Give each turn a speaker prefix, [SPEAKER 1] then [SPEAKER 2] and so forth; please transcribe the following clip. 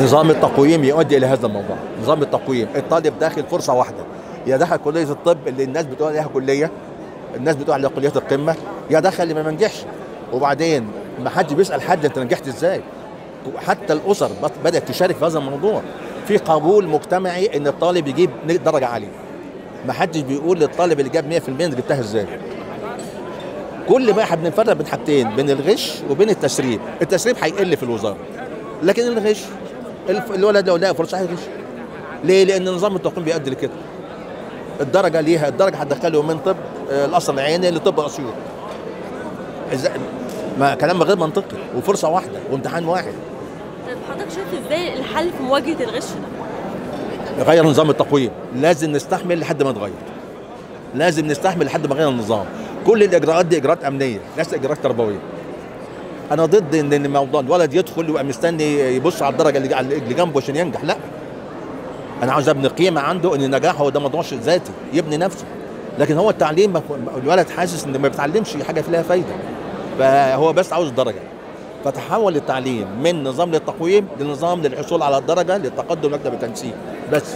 [SPEAKER 1] نظام التقويم يؤدي إلى هذا الموضوع. نظام التقويم. الطالب داخل فرصة واحدة. يا دخل كلية الطب اللي الناس بتقول عليها كلية الناس بتقول عليها كليات القمة. يا دخل اللي ما نجحش. وبعدين ما حدش بيسأل حد أنت نجحت إزاي. حتى الأسر بدأت تشارك في هذا الموضوع. في قبول مجتمعي إن الطالب يجيب درجة عالية. ما حدش بيقول للطالب اللي جاب 100% أنت جبتها إزاي. كل ما إحنا بنفرق بين حاجتين بين الغش وبين التسريب. التسريب هيقل في الوزارة. لكن الغش الولد لو لقى فرصة هيغش ليه؟ لأن نظام التقويم بيؤدي لكده. الدرجة ليها الدرجة هتدخله من طب آه، القصر العيني لطب أسيوط. ما كلام غير منطقي وفرصة واحدة وامتحان واحد.
[SPEAKER 2] طيب حضرتك شايف إزاي الحل في مواجهة الغش ده؟
[SPEAKER 1] غير نظام التقويم. لازم نستحمل لحد ما نتغير لازم نستحمل لحد ما غير النظام. كل الإجراءات دي إجراءات أمنية ليست إجراءات تربوية. أنا ضد ان إن موضوع الولد يدخل ويبقى مستني يبص على الدرجة اللي جنبه عشان ينجح. لا. أنا عاوز أبني قيمة عنده إن نجاحه ده موضوع ذاتي يبني نفسه. لكن هو التعليم الولد حاسس إن ما بيتعلمش حاجة فيها فايدة. فهو بس عاوز الدرجه فتحول التعليم من نظام للتقويم لنظام للحصول على الدرجة للتقدم مكتب التنسيق. بس.